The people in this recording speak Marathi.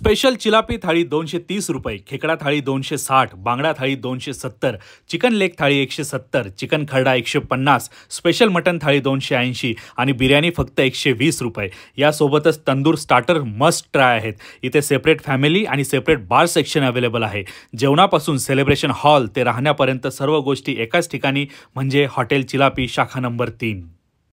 स्पेशल चिलापी थाळी दोनशे तीस रुपये खेकडा थाळी दोनशे साठ बांगडा थाळी दोनशे सत्तर चिकन लेग थाळी एकशे सत्तर चिकन खरडा एकशे पन्नास स्पेशल मटन थाळी दोनशे ऐंशी आणि बिर्याणी फक्त एकशे वीस रुपये. यासोबतच तंदूर स्टार्टर मस्ट ट्राय आहेत. इथे सेपरेट फॅमिली आणि सेपरेट बार सेक्शन अवेलेबल आहे. जेवणापासून सेलिब्रेशन हॉल ते राहण्यापर्यंत सर्व गोष्टी एकाच ठिकाणी म्हणजे हॉटेल चिलापी शाखा नंबर तीन.